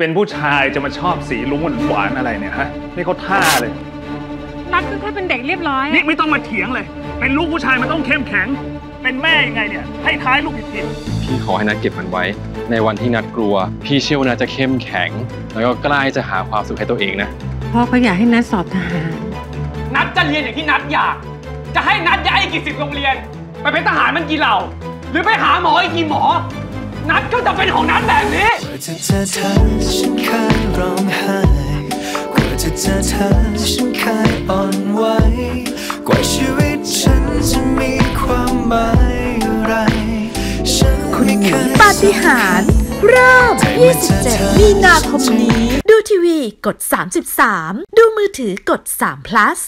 เป็นผู้ชายจะมาชอบสีลุ้งหวานๆอะไรเนี่ยฮะนี่เขาท่าเลยนัดก็แค่เป็นเด็กเรียบร้อยนี่ไม่ต้องมาเถียงเลย เป็นลูกผู้ชายมันต้องเข้มแข็ง เป็นแม่ยังไงเนี่ยให้ท้ายลูกผิดผิดพี่ขอให้นัดเก็บมันไว้ ในวันที่นัดกลัว พี่เชื่อว่านัดจะเข้มแข็ง แล้วก็กล้าที่จะหาความสุขให้ตัวเองนะพ่อเขาอยากให้นัดสอบทหารนัดจะเรียนอย่างที่นัดอยาก จะให้นัดย้ายอีกกี่สิบโรงเรียน ไปเป็นทหารมันกี่เหล่า หรือไปหาหมออีกกี่หมอ นัดก็จะเป็นของนัดแบบนี้กว่า จะเจอเธอฉันเคยร้องไห้กว่าจะเจอเธอฉันเคยอ่อนไหวกว่าชีวิตฉันจะมีความหมายอะไรฉันไม่เคยปาฏิหาริย์เริ่ม 27 มีนาคมนี้ ดูทีวีกด 33 ดูมือถือกด3 plus